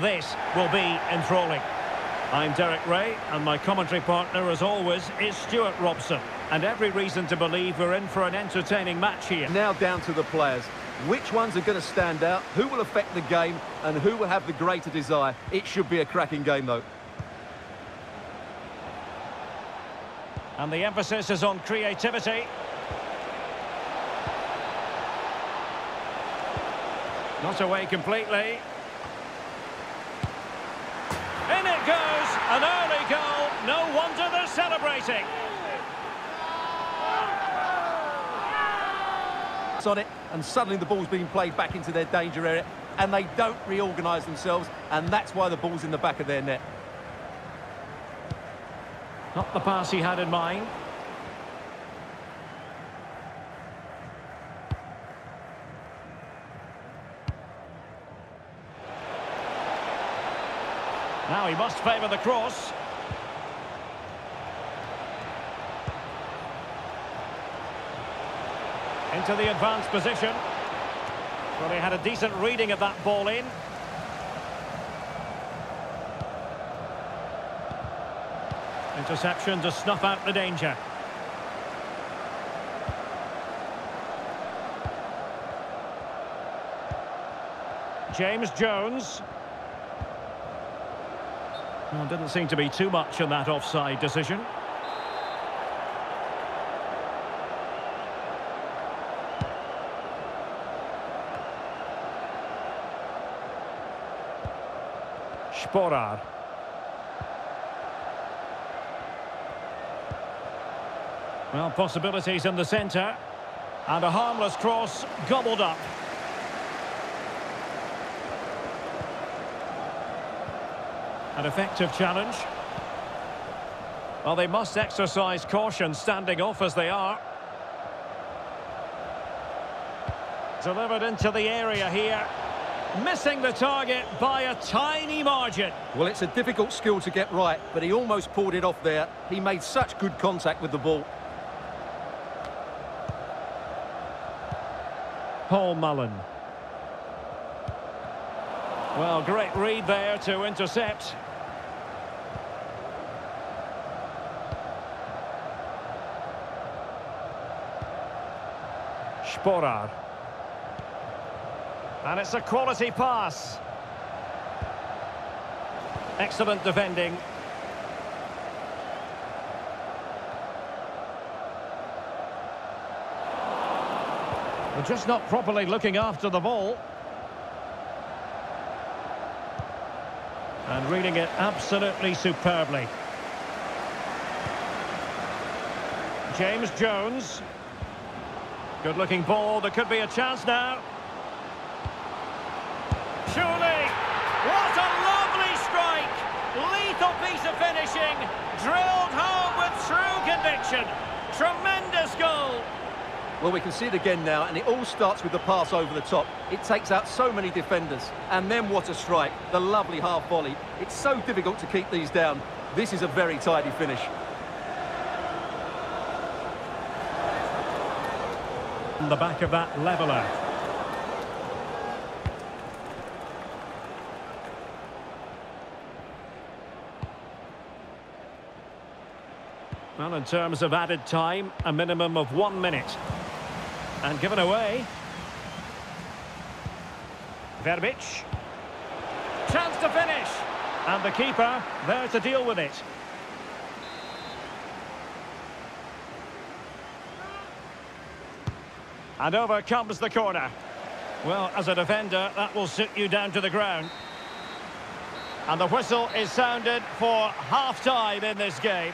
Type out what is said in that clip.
This will be enthralling. I'm Derek Rae, and my commentary partner, as always, is Stewart Robson. And every reason to believe we're in for an entertaining match here. Now down to the players. Which ones are going to stand out, who will affect the game, and who will have the greater desire? It should be a cracking game, though. And the emphasis is on creativity. Not away completely. Celebrating. on it, and suddenly the ball's being played back into their danger area, and they don't reorganise themselves, and that's why the ball's in the back of their net. Not the pass he had in mind. Now he must favour the cross. Into the advanced position. Well, he had a decent reading of that ball in. Interception to snuff out the danger. James Jones. Well, didn't seem to be too much in that offside decision. Sporar. Well, possibilities in the centre. And a harmless cross gobbled up. An effective challenge. Well, they must exercise caution standing off as they are. Delivered into the area here. Missing the target by a tiny margin. Well, it's a difficult skill to get right, but he almost pulled it off there. He made such good contact with the ball. Paul Mullen. Well, great read there to intercept. Sporar. And it's a quality pass. Excellent defending. They're just not properly looking after the ball. And reading it absolutely superbly. James Jones. Good looking ball. There could be a chance now. Surely. What a lovely strike. Lethal piece of finishing. Drilled home with true conviction. Tremendous goal. Well, we can see it again now, and it all starts with the pass over the top. It takes out so many defenders. And then what a strike. The lovely half volley. It's so difficult to keep these down. This is a very tidy finish. On the back of that leveller. Well, in terms of added time, a minimum of one minute. And given away. Verbic. Chance to finish. And the keeper there to deal with it. And over comes the corner. Well, as a defender, that will sit you down to the ground. And the whistle is sounded for half-time in this game.